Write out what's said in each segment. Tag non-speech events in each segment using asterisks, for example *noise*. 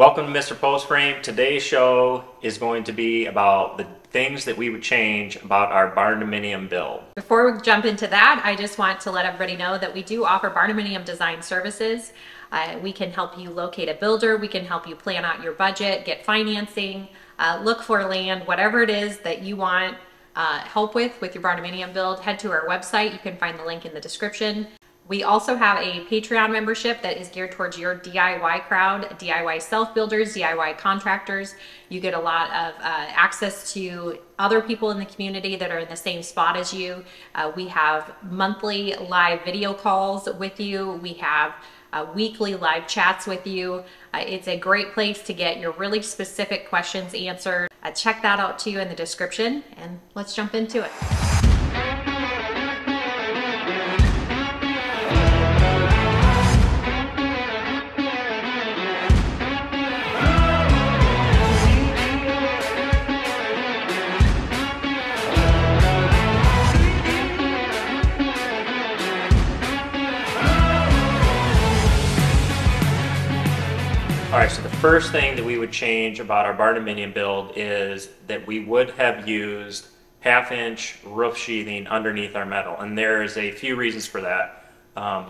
Welcome to Mr. Post Frame. Today's show is going to be about the things that we would change about our barndominium build. Before we jump into that, I just want to let everybody know that we do offer barndominium design services. Uh, we can help you locate a builder, we can help you plan out your budget, get financing, uh, look for land, whatever it is that you want uh, help with with your barndominium build, head to our website. You can find the link in the description. We also have a Patreon membership that is geared towards your DIY crowd, DIY self-builders, DIY contractors. You get a lot of uh, access to other people in the community that are in the same spot as you. Uh, we have monthly live video calls with you. We have uh, weekly live chats with you. Uh, it's a great place to get your really specific questions answered. Uh, check that out too in the description and let's jump into it. First thing that we would change about our barn barndominium build is that we would have used half inch roof sheathing underneath our metal. And there's a few reasons for that. Um,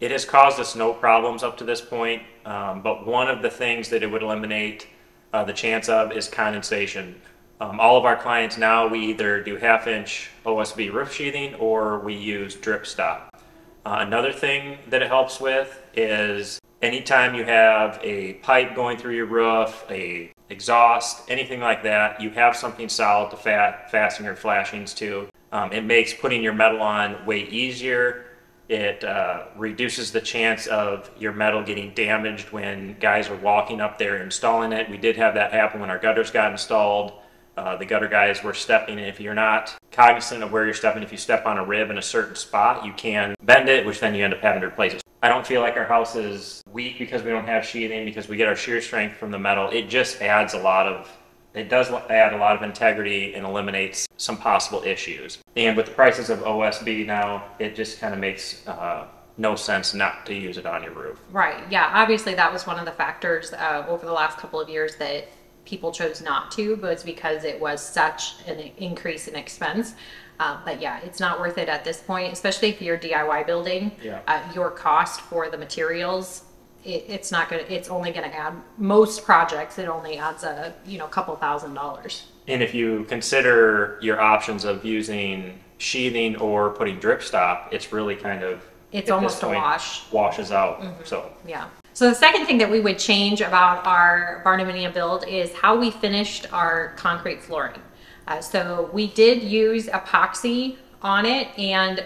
it has caused us no problems up to this point, um, but one of the things that it would eliminate uh, the chance of is condensation. Um, all of our clients now, we either do half inch OSB roof sheathing or we use drip stop. Uh, another thing that it helps with is anytime you have a pipe going through your roof, a exhaust, anything like that, you have something solid to fat, fasten your flashings to. Um, it makes putting your metal on way easier. It uh, reduces the chance of your metal getting damaged when guys are walking up there installing it. We did have that happen when our gutters got installed. Uh, the gutter guys were stepping, and if you're not cognizant of where you're stepping, if you step on a rib in a certain spot, you can bend it, which then you end up having to replace it. I don't feel like our house is weak because we don't have sheathing, because we get our shear strength from the metal. It just adds a lot of, it does add a lot of integrity and eliminates some possible issues. And with the prices of OSB now, it just kind of makes uh, no sense not to use it on your roof. Right. Yeah. Obviously, that was one of the factors uh, over the last couple of years that people chose not to, but it's because it was such an increase in expense. Uh, but yeah, it's not worth it at this point, especially if you're DIY building. Yeah. Uh, your cost for the materials, it, it's not gonna. It's only gonna add most projects. It only adds a you know couple thousand dollars. And if you consider your options of using sheathing or putting drip stop, it's really kind of It's almost a wash. Washes out. Mm-hmm. So Yeah. So the second thing that we would change about our barndominium build is how we finished our concrete flooring. Uh, so we did use epoxy on it and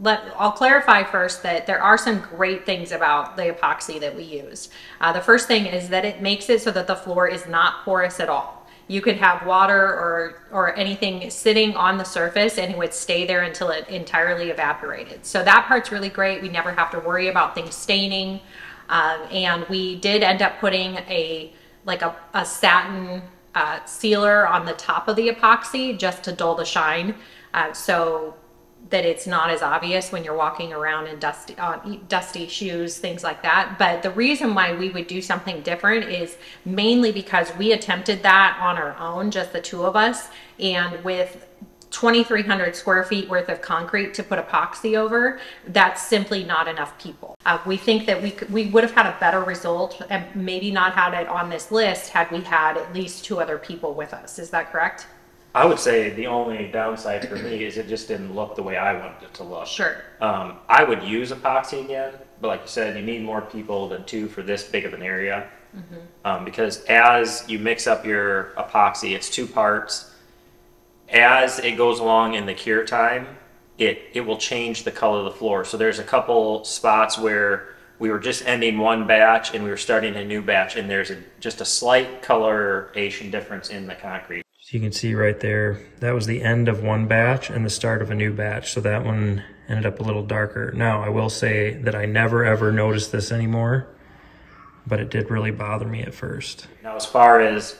let I'll clarify first that there are some great things about the epoxy that we used. Uh, the first thing is that it makes it so that the floor is not porous at all. You could have water or or anything sitting on the surface and it would stay there until it entirely evaporated. So that part's really great. We never have to worry about things staining. Um, and we did end up putting a like a, a satin uh, sealer on the top of the epoxy just to dull the shine. Uh, so that it's not as obvious when you're walking around in dusty, uh, dusty shoes, things like that. But the reason why we would do something different is mainly because we attempted that on our own, just the two of us, and with 2,300 square feet worth of concrete to put epoxy over, that's simply not enough people. Uh, we think that we could, we would have had a better result and maybe not had it on this list had we had at least two other people with us. Is that correct? I would say the only downside for me is it just didn't look the way I wanted it to look. Sure. Um, I would use epoxy again, but like you said, you need more people than two for this big of an area. Um, because as you mix up your epoxy, it's two parts. As it goes along in the cure time, it, it will change the color of the floor. So there's a couple spots where we were just ending one batch and we were starting a new batch and there's a, just a slight coloration difference in the concrete. So you can see right there, that was the end of one batch and the start of a new batch. So that one ended up a little darker. Now, I will say that I never ever noticed this anymore, but it did really bother me at first. Now, as far as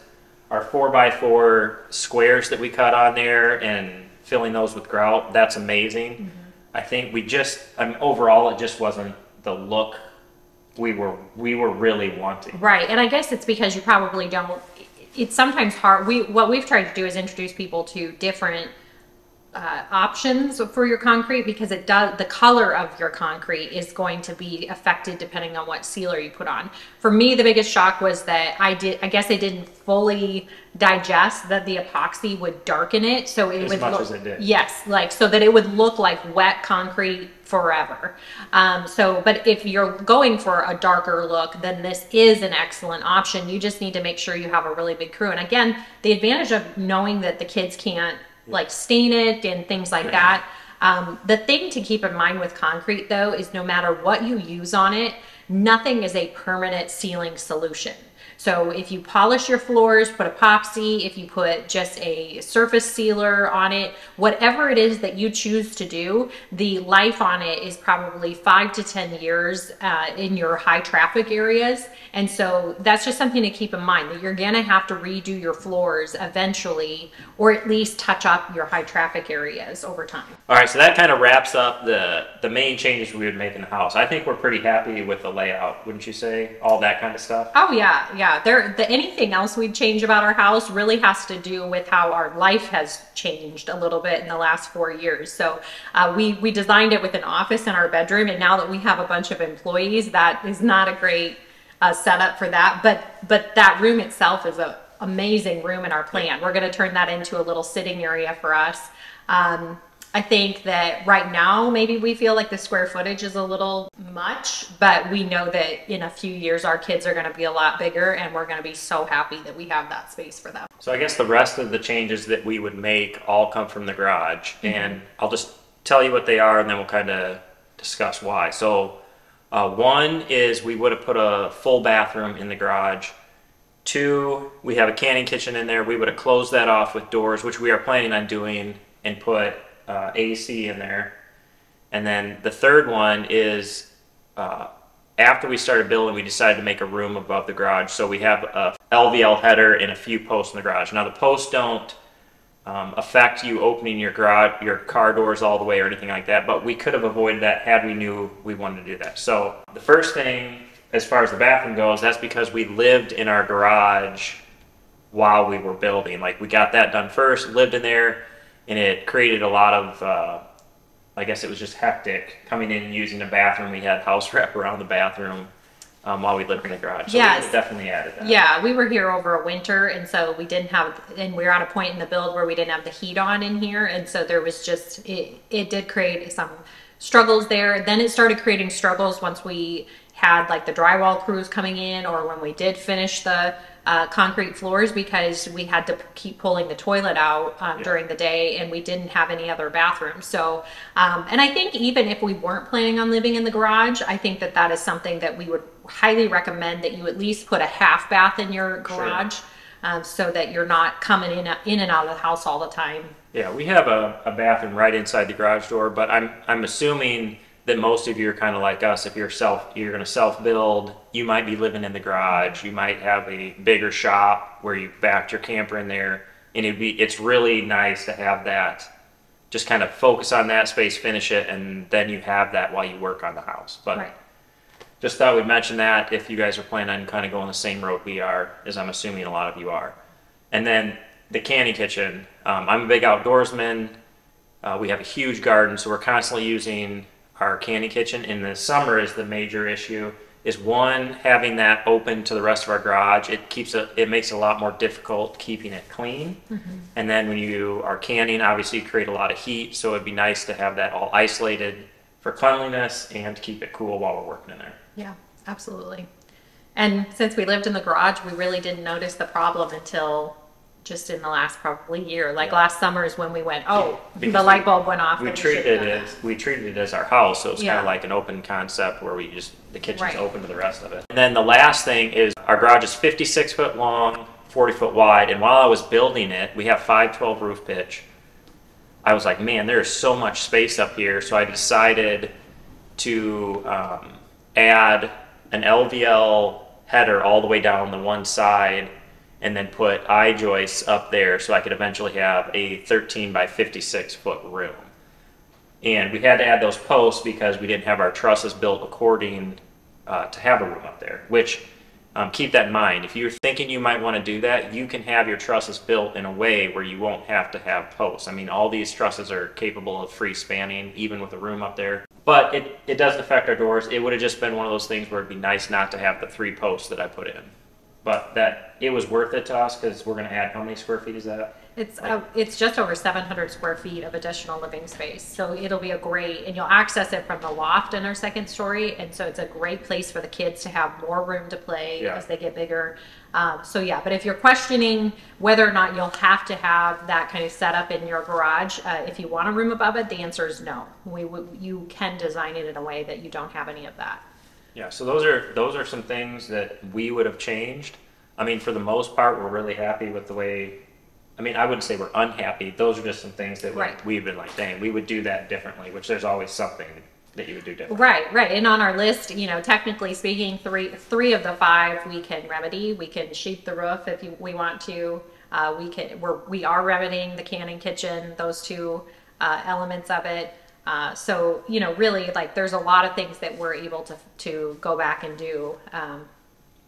our four by four squares that we cut on there and filling those with grout, that's amazing. Mm-hmm. I think we just, I mean, overall, it just wasn't the look we were we were really wanting. Right, and I guess it's because you probably don't. It's sometimes hard. We what we've tried to do is introduce people to different uh, options for your concrete because it does the color of your concrete is going to be affected depending on what sealer you put on. For me, the biggest shock was that I did. I guess I didn't fully digest that the epoxy would darken it, so it As would much look, as it did. Yes, like so that it would look like wet concrete forever. Um, so, but if you're going for a darker look, then this is an excellent option. You just need to make sure you have a really big crew. And again, the advantage of knowing that the kids can't like stain it and things like that. Um, the thing to keep in mind with concrete though is no matter what you use on it, nothing is a permanent sealing solution. So if you polish your floors, put a epoxy, if you put just a surface sealer on it, whatever it is that you choose to do, the life on it is probably five to 10 years uh, in your high traffic areas. And so that's just something to keep in mind that you're gonna have to redo your floors eventually, or at least touch up your high traffic areas over time. All right, so that kind of wraps up the the main changes we would make in the house. I think we're pretty happy with the layout, wouldn't you say? All that kind of stuff. Oh yeah, yeah, yeah. There, the, anything else we'd change about our house really has to do with how our life has changed a little bit in the last four years. So uh, we we designed it with an office in our bedroom, and now that we have a bunch of employees, that is not a great uh, setup for that. But but that room itself is a amazing room in our plan. We're going to turn that into a little sitting area for us. Um, I think that right now, maybe we feel like the square footage is a little much, but we know that in a few years, our kids are going to be a lot bigger and we're going to be so happy that we have that space for them. So I guess the rest of the changes that we would make all come from the garage, and I'll just tell you what they are, and then we'll kind of discuss why. So uh, one is we would have put a full bathroom in the garage. Two, we have a canning kitchen in there. We would have closed that off with doors, which we are planning on doing, and put uh, AC in there. And then the third one is uh, after we started building, we decided to make a room above the garage. So we have a LVL header and a few posts in the garage. Now the posts don't um, affect you opening your garage, your car doors all the way or anything like that. But we could have avoided that had we knew we wanted to do that. So the first thing, as far as the bathroom goes, that's because we lived in our garage while we were building. Like we got that done first, lived in there, and it created a lot of. Uh, I guess it was just hectic coming in and using the bathroom. We had house *laughs* wrap around the bathroom um, while we lived in the garage. So Yes. definitely added that. Yeah, we were here over a winter, and so we didn't have, and we were at a point in the build where we didn't have the heat on in here, and so there was just it. It did create some struggles there. Then it started creating struggles once we had like the drywall crews coming in, or when we did finish the uh, concrete floors, because we had to keep pulling the toilet out um, during the day, and we didn't have any other bathrooms. So, um, and I think even if we weren't planning on living in the garage, I think that that is something that we would highly recommend that you at least put a half bath in your garage um, so that you're not coming in, in and out of the house all the time. Yeah, we have a, a bathroom right inside the garage door, but I'm I'm assuming that most of you are kind of like us. If you're self, you're going to self build. You might be living in the garage. You might have a bigger shop where you backed your camper in there, and it'd be it's really nice to have that. Just kind of focus on that space, finish it, and then you have that while you work on the house. But Right. just thought we'd mention that if you guys are planning on kind of going the same road we are, as I'm assuming a lot of you are. And then the canning kitchen. Um, I'm a big outdoorsman. Uh, we have a huge garden, so we're constantly using our canning kitchen. In the summer, is the major issue. Is one having that open to the rest of our garage? It keeps it. It makes it a lot more difficult keeping it clean. Mm-hmm. And then when you are canning, obviously you create a lot of heat. So it'd be nice to have that all isolated for cleanliness and to keep it cool while we're working in there. Yeah, absolutely. And since we lived in the garage, we really didn't notice the problem until just in the last probably year. Like Yeah. last summer is when we went, oh, the light bulb went off. We treated it as we treated it as our house, so it's kind of like an open concept where we just the kitchen's Right. open to the rest of it. And then the last thing is our garage is 56 foot long, 40 foot wide, and while I was building it, we have 512 roof pitch. I was like, man, there's so much space up here, so I decided to um, add an LVL header all the way down the one side and then put I joists up there so I could eventually have a 13 by 56 foot room. And we had to add those posts because we didn't have our trusses built according uh, to have a room up there. Which um, keep that in mind. If you're thinking you might want to do that, you can have your trusses built in a way where you won't have to have posts. I mean, all these trusses are capable of free spanning, even with a room up there. But it, it doesn't affect our doors. It would have just been one of those things where it'd be nice not to have the three posts that I put in. But that it was worth it to us because we're going to add how many square feet is that? It's, uh, it's just over seven hundred square feet of additional living space, so it'll be a great, and you'll access it from the loft in our second story, and so it's a great place for the kids to have more room to play Yeah. as they get bigger. Um, so yeah, but if you're questioning whether or not you'll have to have that kind of setup in your garage, uh, if you want a room above it, the answer is no. We, would you can design it in a way that you don't have any of that. Yeah, so those are those are some things that we would have changed. I mean, for the most part, we're really happy with the way. I mean, I wouldn't say we're unhappy. Those are just some things that we, Right. we've been like, dang, we would do that differently. Which there's always something that you would do different. Right, right. And on our list, you know, technically speaking, three three of the five we can remedy. We can sheet the roof if you, we want to. Uh, we can we're we are remedying the canning kitchen. Those two uh, elements of it. Uh, so you know, really, like there's a lot of things that we're able to to go back and do. Um,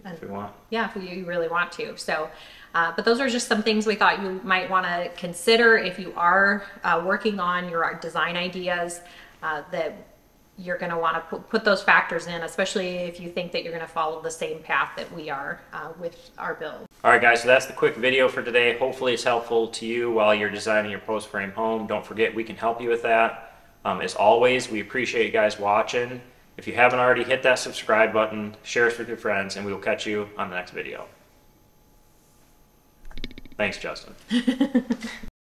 and If we want. yeah, if you really want to. So, uh, but those are just some things we thought you might want to consider if you are uh, working on your design ideas uh, that you're going to want to put, put those factors in, especially if you think that you're going to follow the same path that we are uh, with our build. All right, guys. So that's the quick video for today. Hopefully, it's helpful to you while you're designing your post frame home. Don't forget, we can help you with that. Um, as always, we appreciate you guys watching. If you haven't already, hit that subscribe button, share us with your friends, and we will catch you on the next video. Thanks, Justin. *laughs*